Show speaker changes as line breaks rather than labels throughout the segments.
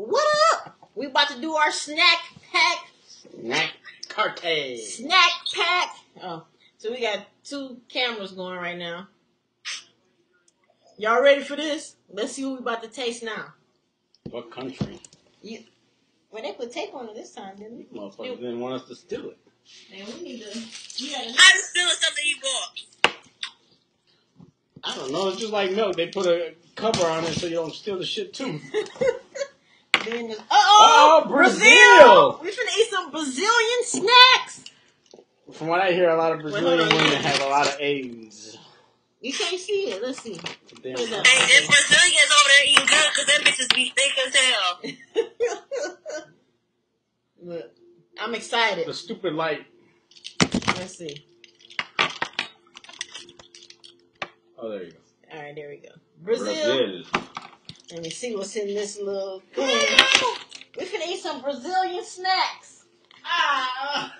What up? We about to do our snack pack.
Snack carte.
Snack pack. Oh, so we got two cameras going right now. Y'all ready for this? Let's see what we about to taste now.
What country?
You, well, they put tape on it this time, didn't they?
Motherfuckers didn't want us to steal it.
Man, we need to. You gotta.
How you stealing something you bought?
I don't know. It's just like milk. They put a cover on it so you don't steal the shit too.
Then Uh-oh,
Oh, Brazil!
We finna eat some Brazilian snacks.
From what I hear, a lot of Brazilian
hold on.
women have a lot of AIDS.
You can't see it. Let's see.
Damn.
Hey, them Brazilians over there eating good because them bitches be thick as hell.
Look, I'm excited.
The stupid light.
Let's see.
Oh, there you go.
All right, there we go. Brazil. Let me see what's in this little can. We can eat some Brazilian snacks. Ah.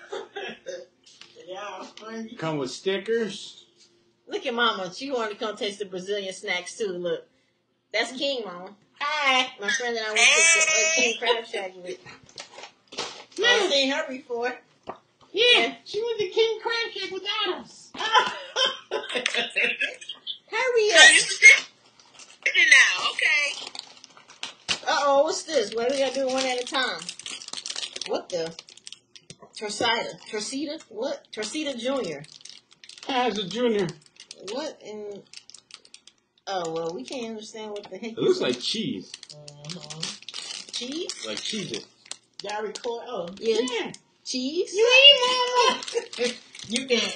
yeah, funny.
Come with stickers.
Look at Mama. She wanted to come taste the Brazilian snacks too. Look, that's King, Mama. Hi, my friend that I went to King Crab Shack with. I've seen her before.
Yeah, she went to King Crab Shack without us.
Hurry up.
sitting now, okay.
Uh oh, what's this? What we gotta do one at a time? What the? Torcida. Torcida? What? Torcida Jr.
As a junior.
What in. Oh, well, we can't understand what the heck
It looks like cheese.
uh Cheese?
Like cheese it.
Y'all record? Oh, yeah. Cheese?
You eat mama.
You can.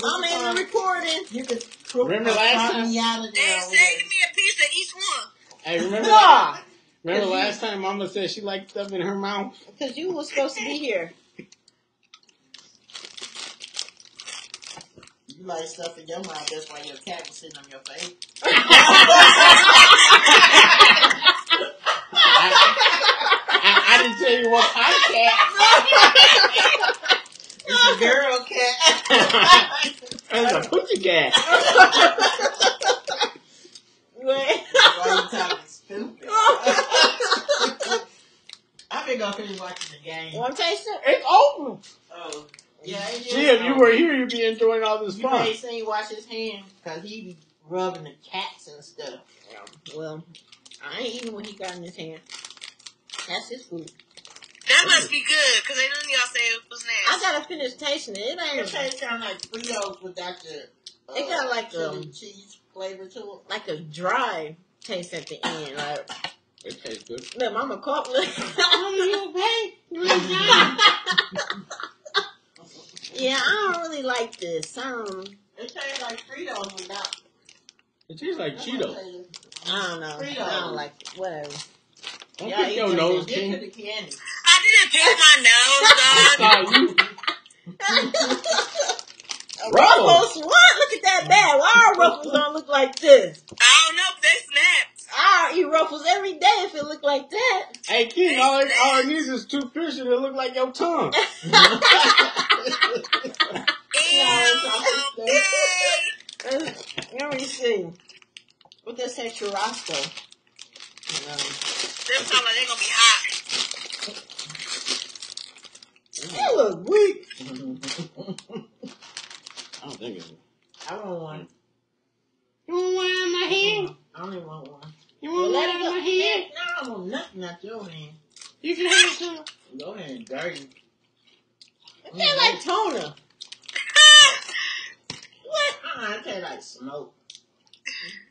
Mama ain't recording.
You can
Remember last time?
me out of
They
there.
say give me a piece of each one.
Hey, remember?
Nah,
Remember last time Mama said she liked stuff in her mouth?
because you was supposed to be here.
You like stuff in your mouth, that's why your cat was sitting on your face.
I, I didn't tell you what kind of cat.
It's a girl cat.
It's a poochie cat.
Wait.
why you talking stupid? I've been gonna finish watching the game.
Want to taste it?
It's over.
Oh, yeah. it is
See, if you
over.
were here, you'd be enjoying all this
You
fun.
ain't seen wash his hands because he be rubbing the cats and stuff.
Well, I ain't eating what he got in his hand. That's his food.
That must be good because they didn't y'all say it was nasty.
I gotta finish tasting it. It
It
ain't
tastes kind of like Fritos without the uh,
It got like,
chili
um,
cheese flavor to it.
like a dry taste at the end. Like,
It tastes good.
look, Mama caught look. yeah, I don't really like this. I don't.
It tastes like Fritos without.
It tastes like Cheetos.
I don't know. Fritos. I don't like it. Whatever.
Don't
Yeah,
pick your
you
nose,
Get
King.
to the candy.
I didn't pick my nose, dog.
You.
Ruffles? What? Look at that bag. Why our ruffles don't look like this?
I don't know if they snapped.
I'll eat ruffles every day if it looked like that.
Hey, King, all it, all it needs is two fishes that look like your tongue.
Ew, okay.
Let me see. What does say churrasco?
Them sound like they gonna be hot.
They look weak.
I don't think it's.
I want one.
You want one in my hand?
I only want one.
You want
let
one
it
in
go.
my hand?
No, I want nothing out your hand.
You can have some.
Your hand dirty.
It tastes like toner.
What? Uh-uh, it tastes like smoke.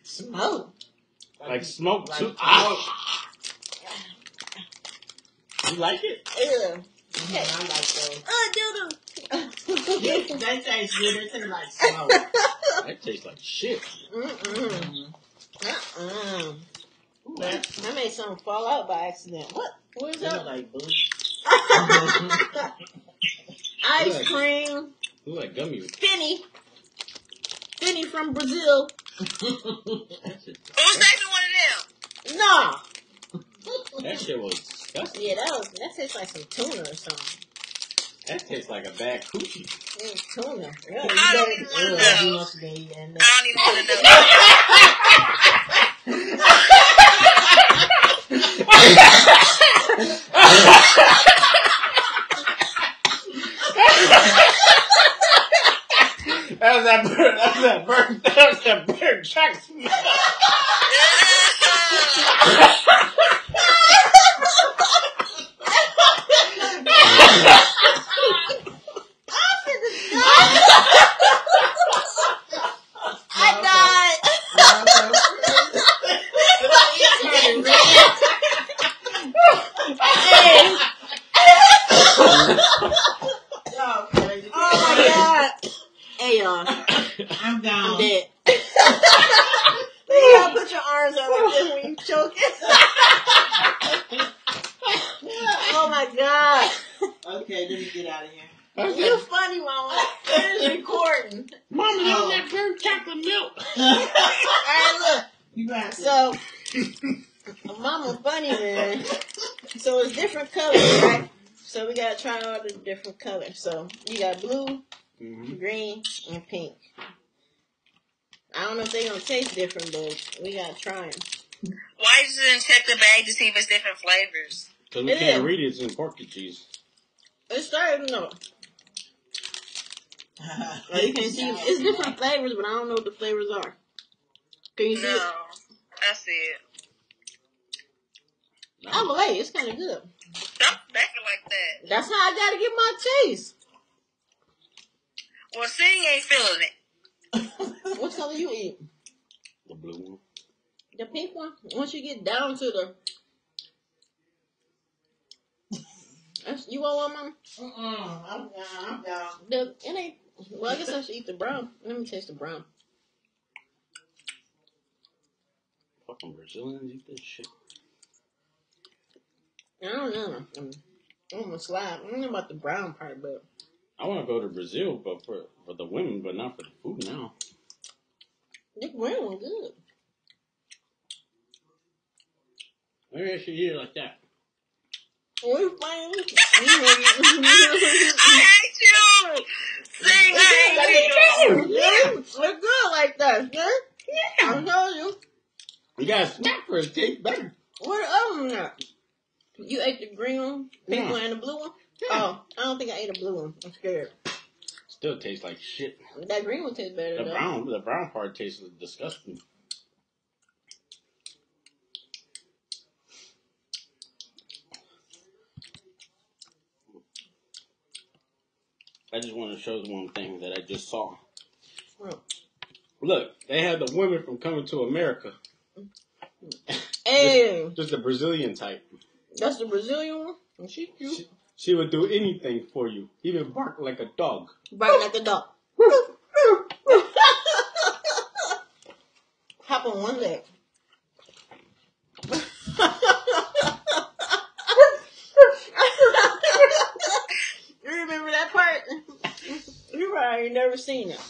Smoke.
Like smoke
Like
too.
smoke.
Ah. You like it?
Ew.
Yeah, I like those.
Oh, doodle.
Yeah, that tastes good. It tastes like smoke.
That tastes like shit.
Mm-mm. Uh-uh.
Ooh,
That,
that
I made something fall out by accident. What? What is that?
like booty.
Ice cream.
Look like gummy.
Fini. Penny from Brazil.
Who's next one of them?
Nah.
That shit was disgusting.
Yeah, that was that tastes like some tuna or something.
That tastes like a bad coochie.
Mm, tuna. Yeah,
I don't even want to know. I don't even want to know.
Ha ha ha! That
was that
bird. That was that bird.
That
was
that bird Jackson. milk.
Alright, look.
You got.
So, mama funny, man. So it's different colors, right? So we gotta try all the different colors. So you got blue,
Mhm.
green, and pink. I don't know if they gonna taste different, but we gotta try them.
Why you didn't check the bag to see if it's different flavors?
Cause we
It
can't
is.
read it, it's in Portuguese.
It's starting no. Well, you can't see it's different flavors, but I don't know what the flavors are. Can you see
No,
it?
I see it.
I'm late. It's kind of good.
Stop backing like that.
That's how I gotta get my taste.
Well, Sing ain't feeling it.
What color you eat?
The blue one.
The pink one. Once you get down to the, That's, you want one, mom?
Mm-mm, I'm down. I'm down.
The it ain't. Well, I guess I should eat the brown. Let me taste the brown.
Fucking Brazilians eat this shit.
I don't know. I'm, I'm gonna slide. I don't know about the brown part, but
I want to go to Brazil, but for for the women, but not for the food now.
the brown one good.
Maybe I should eat it like that.
We fine.
I hate you. Sing, I hate you.
We're good like that, sir.
Yeah.
I told you.
You got a snack for it. Tastes better.
What the other one at? You ate the green one, pink
Yeah.
one, and the blue one?
Yeah.
Oh, I don't think I ate a blue one. I'm scared.
Still tastes like shit.
That green one tastes better
The
though.
brown, the brown part tastes disgusting. I just want to show you one thing that I just saw.
What?
Look, they had the women from Coming to America.
Hey,
Just a Brazilian type.
That's the Brazilian one. And she cute.
She, she would do anything for you, even bark like a dog.
Barking like a dog. Hop on one leg. you remember that part? You probably ain't never seen it.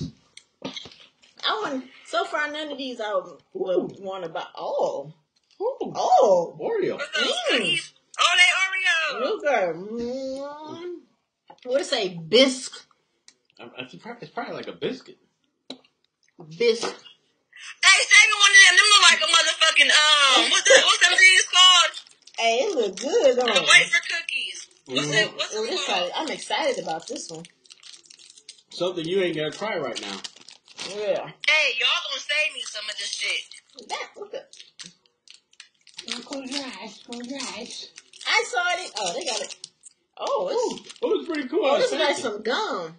I wouldn't. So far, none of these I would, would want to buy. Oh,
Ooh,
oh,
Oreo.
Mm.
Cookies? Oh, they Oreo.
look at mm, what it say? Bisque,
I- I- It's probably, it's probably like a biscuit.
bisque.
Hey, save me one of them. Them look like a motherfucking um. What's that? What's them things called?
Hey, it look good
The
on.
wafer cookies. What's
Mhm.
it? What's
Well,
it called?
one, I'm excited about this one.
Something you ain't gonna try right now.
Yeah.
Hey, y'all gonna save me some of this shit.
That look at.
Close your eyes. Close your eyes.
I saw it. Oh, they got it. Oh, it's
It was pretty cool.
oh,
I
this is like some gum.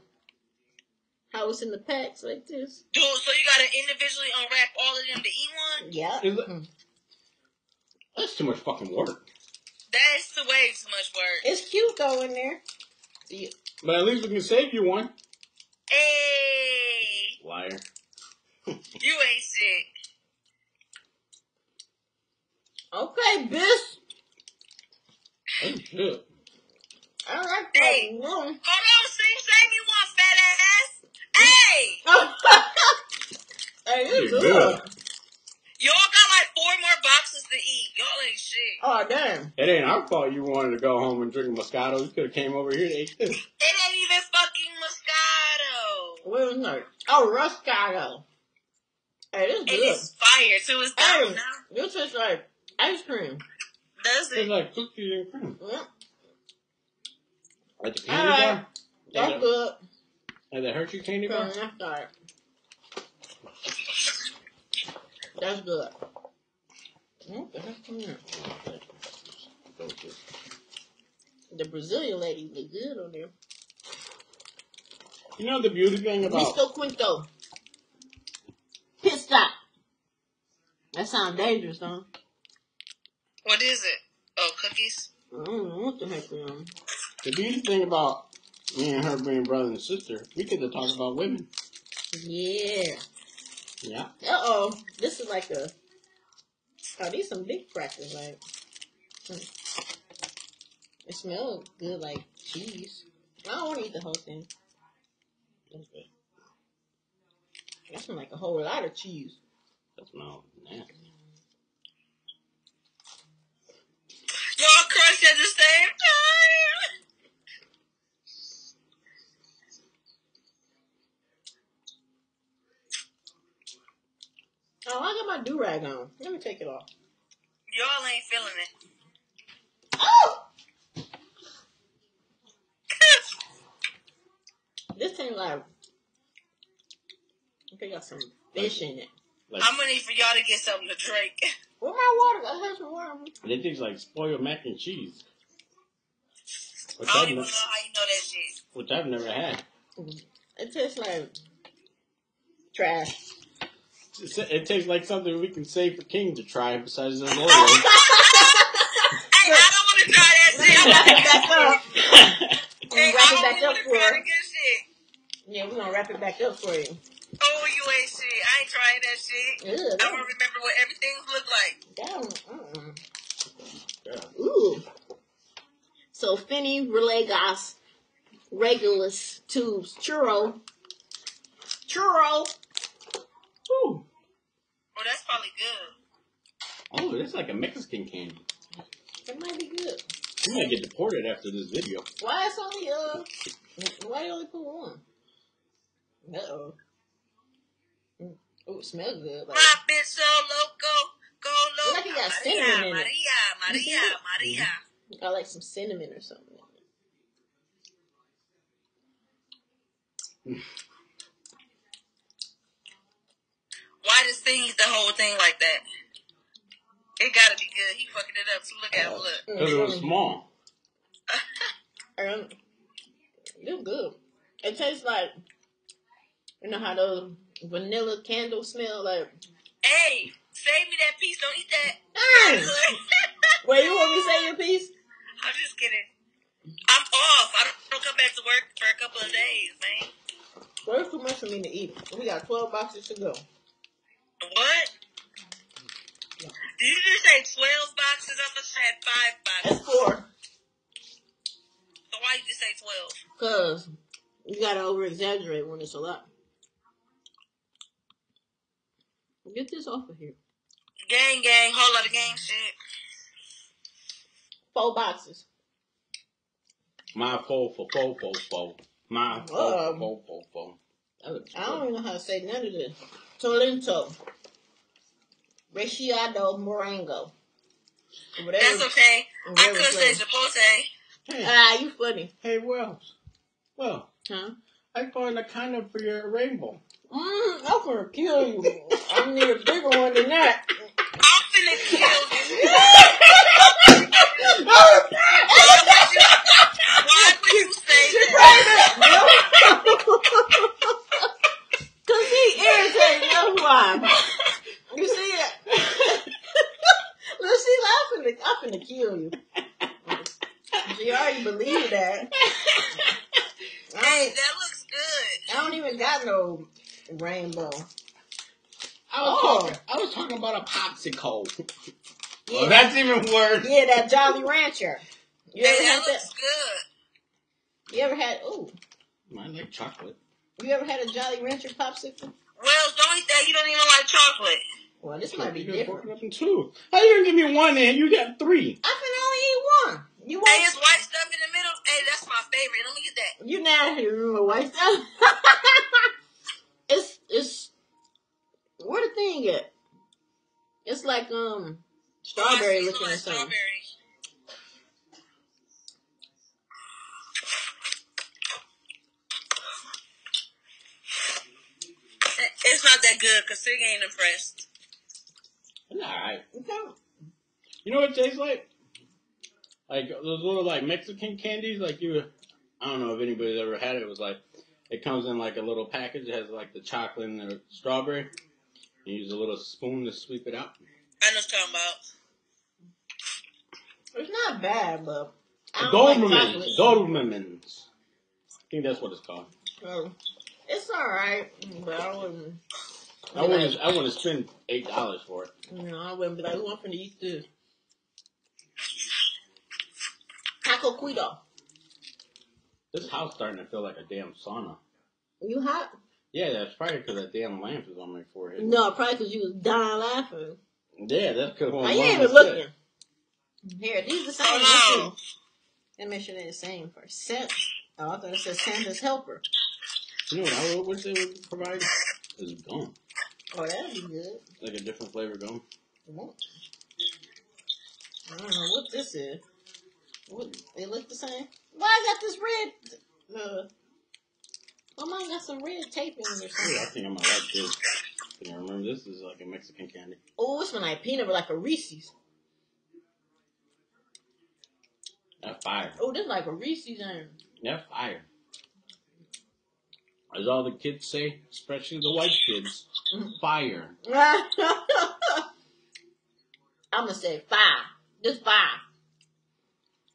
How it's in the packs like this.
Dude, so you gotta individually unwrap all of them to eat one?
Yeah.
Is. That's too much fucking work.
That's the way too much work.
It's cute though in there. You-
But at least we can save you one.
Hey,
Liar.
you ain't sick.
Okay, bis.
Oh shit.
I like
Hey.
that one.
Hold on, sing, save me one, fat ass. Hey,
hey, it's
You
good.
good.
y'all got like four more boxes to eat. Y'all ain't shit.
Oh damn.
It ain't our fault you wanted to go home and drink Moscato. You could have came over here to eat this.
It ain't even fucking Moscato.
What was that? Oh, Roscato. Hey, this
And
good.
it's fire too. It's down
Hey,
now.
this tastes like ice cream.
Does
It's
it?
like cookies and cream.
Yeah,
Like the candy
Alright.
bar.
that's
Like the,
good.
like the Hershey candy bar.
Mm, That's alright. That's good. What the heck? Come here. The Brazilian lady look good on there.
You know the beauty thing about
Misto Quinto. Pit stop. That sounds dangerous, huh?
What is it? Oh, cookies.
I don't know what the heck they are.
the beauty thing about me and her being brother and sister, we get to talk about women.
Yeah.
Yeah.
Uh oh. This is like a. Oh, these some big crackers, like. hmm. It smells good, like cheese. I don't want to eat the whole thing.
That's good.
That smells like a whole lot of cheese.
That smells nasty.
Y'all crushed at the same time.
Oh, I got my do rag on. Let me take it off.
Y'all ain't feeling it.
Oh! This thing like. I think got some fish in it.
Like
I'm gonna need for y'all to get something to drink.
Where my water? I have some water.
it tastes like spoiled mac and cheese. Which
I don't
I've,
even
ne-
know how you know that shit.
which I've never had.
It tastes like trash.
It's- It tastes like something we can save for King to try besides the Oreo.
Hey, I don't want to try that
Wrap it
shit.
back up.
Hey,
Wrap
I
it back up for
try
her.
the good shit.
Yeah, we're gonna wrap it back up for you.
Oh, you ain't shit. I ain't trying that shit.
Ew,
I don't remember what everything looked like.
that, that, mm-mm. Ooh. So Fini Relegos Regulus Tubes Churro. Churro.
Ooh.
Oh, that's probably good.
Oh, it's like a Mexican candy.
That might be good.
We might get deported after this video.
Why it's only uh why you only put one? Uh oh. Oh, it smells good. Like,
My bitch so loco, go loco.
Look like it got
Maria,
cinnamon in it.
Maria,
You
Maria,
it?
Maria.
got like some cinnamon or something.
Why does thing eat the whole thing like that? It gotta be good. He fucking it up. So look at him. Look.
Because it was small.
Um, it's good. It tastes like you know how those vanilla candles smell like.
hey, save me that piece. Don't eat that.
Mm. Wait, you want me to save your piece?
I'm just kidding. I'm off. I don't, don't come back to work for a couple of days, man.
Well, it's too much for me to eat. We got twelve boxes to go.
What? Did you just say 12 boxes? I thought you had five
That's
boxes.
four.
So why did you just say 12?
Cause you gotta over exaggerate when it's a lot. Get this off of here.
Gang, gang, whole lot of gang shit.
Four boxes.
My fo fo fo fo fo. My fo
Whoa.
fo fo fo.
I don't even know how to say none of this. Tolento. Reciado Morango.
That's okay. I could say
flavor.
Chipotle.
Hey,
Ah, you funny.
hey, Wells. Well,
Huh?
I found a kind of for your rainbow.
Mm, I'm gonna kill you. I need a bigger one than that.
I'm finna kill you. Why would you, why would you say that?
Cause he irritated, that's why. You see it? Look, she laughing. I'm finna kill you. She already believed that. I
Hey,
ain't,
that looks good.
I don't even got no rainbow.
I was,
Oh.
talking, I was talking about a popsicle.
Yeah,
Well, that's even worse.
yeah, that Jolly Rancher. You
Hey,
ever
that
had that?
looks good.
You ever had? Ooh,
I like chocolate.
you ever had a Jolly Rancher popsicle?
Well, don't eat that. You don't even like chocolate.
Well, this might be
You could
different.
it up in two. How you gonna give me one and you got three?
I can only eat one. You
Hey,
want?
it's white stuff in the middle. Hey, that's my favorite. Let me get that.
You now here remember white stuff? it's it's where the thing at? It's like um strawberry
I see
looking or
some
something.
It's not that good because Sig ain't impressed.
It's alright.
Okay.
You know what it tastes like? Like those little like Mexican candies, like you. I don't know if anybody's ever had it. It was like it comes in like a little package. It has like the chocolate and the strawberry. You use a little spoon to sweep it out.
I know what you're talking about.
It's not bad, but I
Goldman's.
like.
I think that's what it's called.
So, it's alright, but I wouldn't.
I wouldn't. I wouldn't spend eight dollars for it.
You know, I wouldn't like, who I'm finna eat this? Taco Cuido.
This house starting to feel like a damn sauna.
You hot?
Yeah, that's probably because that damn lamp is on my forehead.
No, probably because you was dying laughing.
Yeah, that's because.
You ain't even looking? Here, these the same. Let's
Hold on.
Let me make sure they're the same for scent. Oh, I thought it said Santa's helper.
You know what I would wish they would provide? Is gum.
Oh, that'd be good.
Like a different flavor gum.
What? I don't know what this is. What, they look the same. Why I got this red? Uh, well, mine got some red tape in it or
Yeah, I think I might like this. Can I remember this is like a Mexican candy.
Oh, it's one like peanut, but like a Reese's.
That fire.
Oh, this is like a Reese's and
That fire. As all the kids say, especially the white kids, mm-hmm. fire.
I'm gonna say five. Just.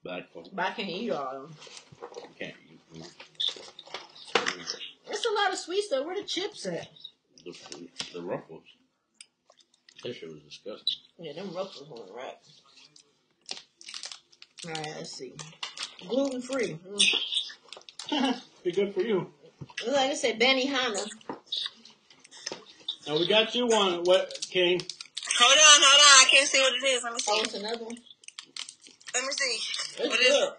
Black folk
But I can't eat all of them.
can't eat.
It's a lot of sweets though. Where the chips at?
The, the ruffles. That shit was disgusting.
Yeah, them ruffles weren't right. Alright, let's see. Gluten free. Mm.
Be good for you.
Like I said, Benny Hanna.
Now we got you one. What, King?
Hold on, hold on. I can't see what it is. Let me
Oh,
see.
it's another one.
Let me see.
It's
What is
good.
it?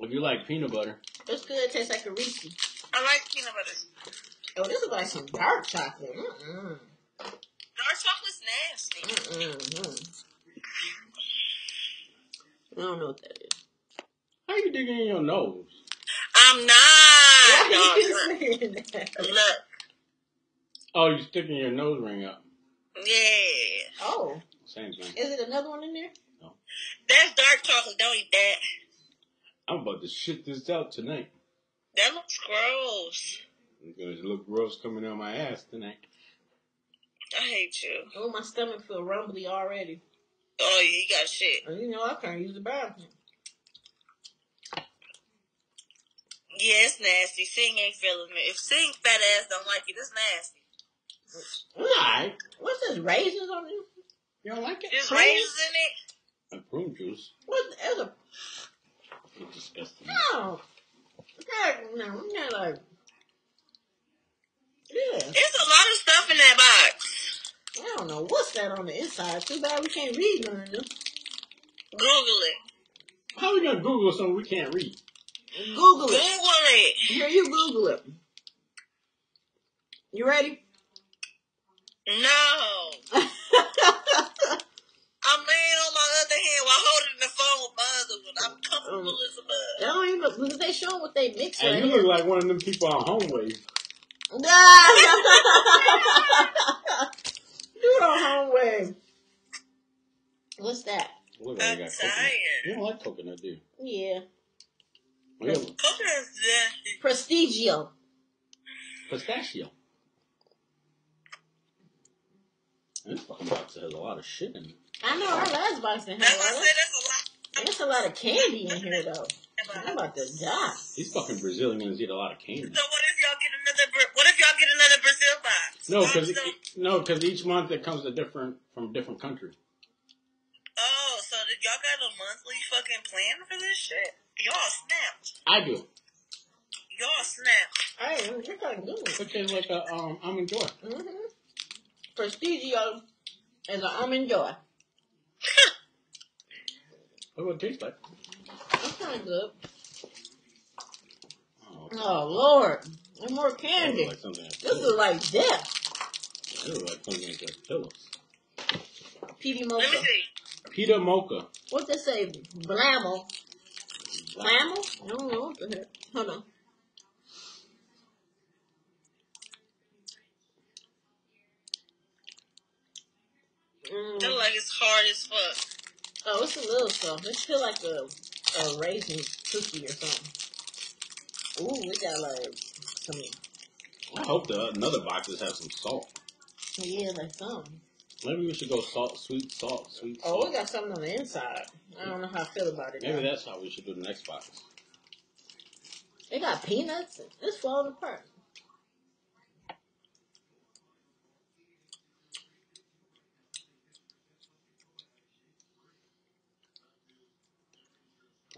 If you like peanut butter,
It's good. It tastes like a Reese's.
I like peanut butter.
Oh, this is like some dark chocolate. Mm-mm.
Dark chocolate's nasty.
Mm-mm. I don't know what that is.
how you digging in your nose?
I'm not.
Why
dog.
are you saying that?
Look.
Oh, you sticking your nose ring up.
Yeah.
Oh,
Same thing.
is it another one in there? No.
That's dark chocolate. Don't eat that.
I'm about to shit this out tonight.
That looks gross.
It's gonna look gross coming out my ass tonight.
I hate you.
Oh, my stomach feel rumbly already.
Oh, yeah, you got shit.
You know I can't use the bathroom.
Yeah, it's nasty. Sing ain't feeling it. If Sing fat ass don't like it, it's nasty.
Alright.
What's this? Raisins on it?
You don't like it?
There's
Prune?
raisins in it.
And prune juice.
What? There's a
It's disgusting.
no. Heck, No, I'm not like. Yeah,
There's a lot of stuff in that box.
I don't know what's that on the inside. Too bad we can't read none of them.
Google it.
How are we gonna Google something we can't read?
Google it.
Google
it.
it.
Here, you Google it. You ready?
No. I'm laying on my other hand while holding the phone with my other one. I'm comfortable as a bug.
They don't even because they show what they mix
Hey,
right
you look like one of them people on Homeway.
Do it on home way. What's that?
Look
I'm
you got coconut. You don't like coconut, do you?
Yeah.
Yeah,
Coconut's nasty.
Prestigio.
Pistachio. This fucking box has a lot of shit in it.
I know our last box didn't
That's
have
why I
all
said that's a lot.
There's a lot of candy in here though. I'm about to die.
These fucking Brazilians eat a lot of candy.
So what if y'all get another? Bra- What if y'all get another Brazil box?
No, because
so-
no, because each month it comes to different from different country.
Oh, so did y'all got a monthly fucking plan for this shit? Y'all snapped.
I do.
Y'all snapped.
Hey, you're kind of good.
Which is like a um, I'm enjoy.
Mm-hmm. Prestigio is an almond joy.
What would it taste like?
That's kind of good.
Oh,
Oh Lord, and more candy.
looks like something like
This is like death.
That looks like something like that. Pillows.
Petey
Let
mocha.
me see.
Peter Mocha.
What they say? Blammo. Blammo? I don't know what the heck. Hold on. Mm.
That like it's hard as fuck.
Oh, it's a little stuff. It feel like a, a raisin cookie or something. Ooh, we got like some,
I hope the another boxes have some salt.
Yeah, like something.
Maybe we should go salt, sweet, salt, sweet,
Oh,
salt.
we got something on the inside. I don't know how I feel about it.
Maybe
though.
that's how we should do the next box.
They got peanuts. It's falling apart.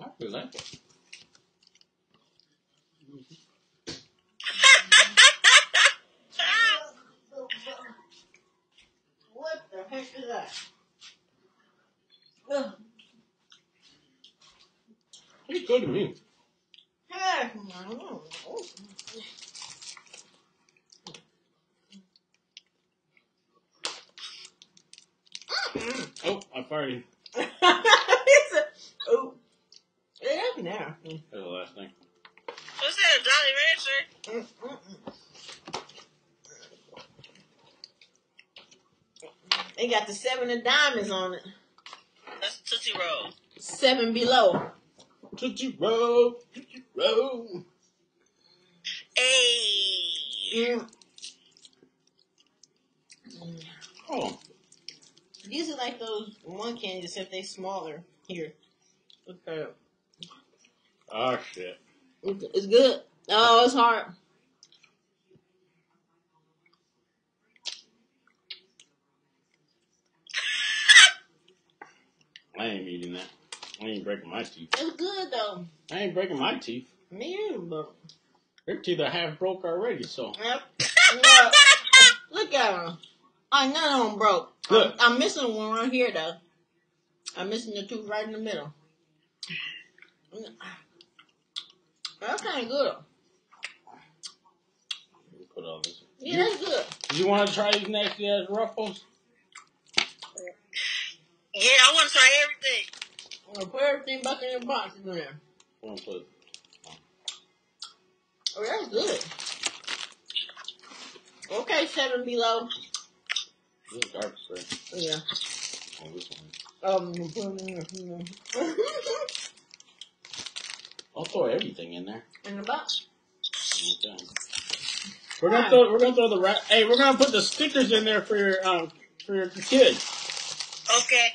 I feel like it.
What the heck is that? Ugh.
It's good to me.
Heck, I don't. Oh. Mm.
Oh, I farted.
it's a, oh. Yeah, now. Mm,
That's the last thing.
What's that, a Jolly Rancher?
mm, mm, mm. They got the seven of diamonds on it.
That's a Tootsie Roll.
Seven below.
Tootsie Roll, Tootsie Roll.
Hey.
Oh,
These are like those one candies, except they smaller. Here. Okay. at it.
oh shit.
It's it's good. Oh, it's hard.
I ain't eating that. I ain't breaking my teeth.
It's good though.
I ain't breaking my teeth.
Me either, but
Your teeth are half broke already, so.
yep. Look, look at them. I none of them broke.
Look.
I'm, I'm missing one right here though. I'm missing the tooth right in the middle. That's kind of good.
Put all this.
Yeah, that's good.
You want to try these nasty ass ruffles?
Yeah, I want to try everything.
I'm gonna put everything back in the box in there.
I'm gonna put.
Oh, that's good. Okay, seven below.
This is dark spray.
Yeah.
Oh, this one.
Um, put them in there.
I'll throw everything in there.
in the box.
Okay. We're gonna throw. We're gonna throw the. Ra- hey, we're gonna put the stickers in there for your um for your kids.
Okay.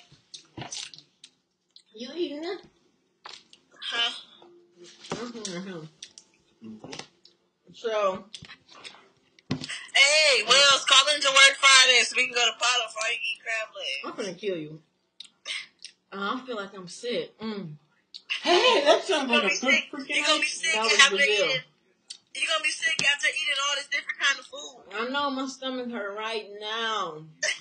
You eating it?
Huh?
Mm-hmm. So,
Hey, Wells, call into work Friday so we can go to Potto before I eat crab legs.
I'm gonna kill you. Uh, I feel like I'm sick. Mm.
Hey, that sounds like a good
sick.
freaking.
You're gonna be sick after eating. You're gonna be sick after eating all this different kind of food.
I know my stomach hurt right now.